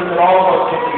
something that all of us can